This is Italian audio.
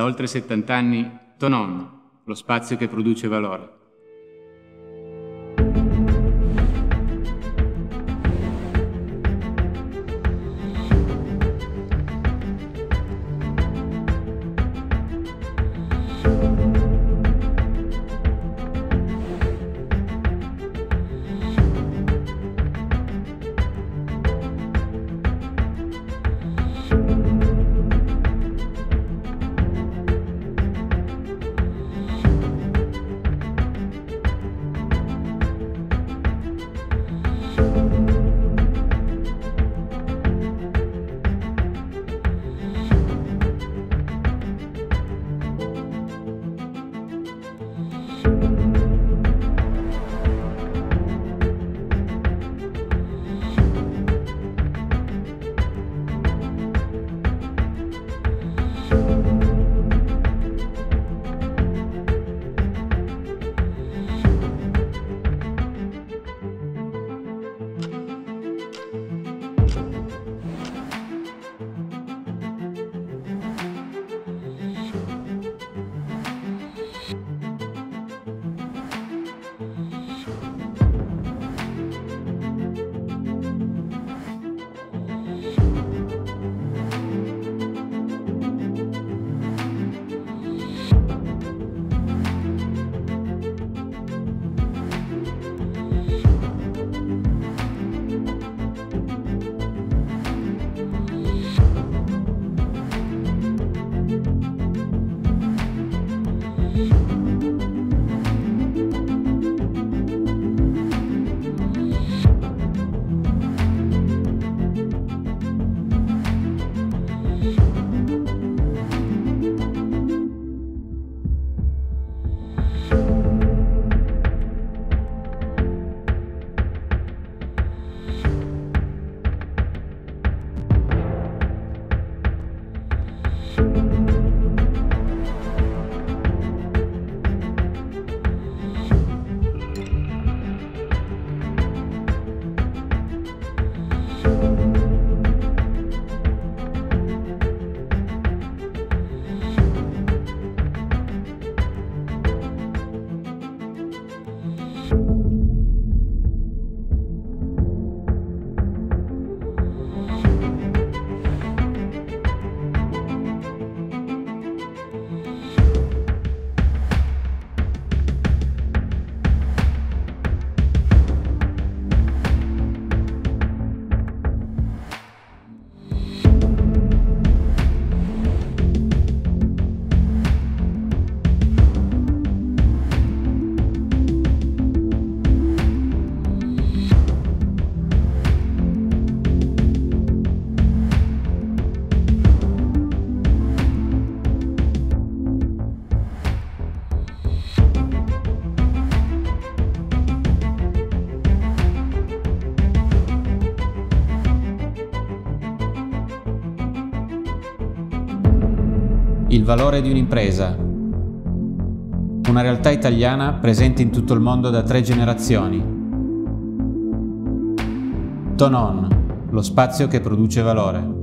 Da oltre 70 anni, Tonon, lo spazio che produce valore. Música Il valore di un'impresa. Una realtà italiana presente in tutto il mondo da tre generazioni. Tonon, lo spazio che produce valore.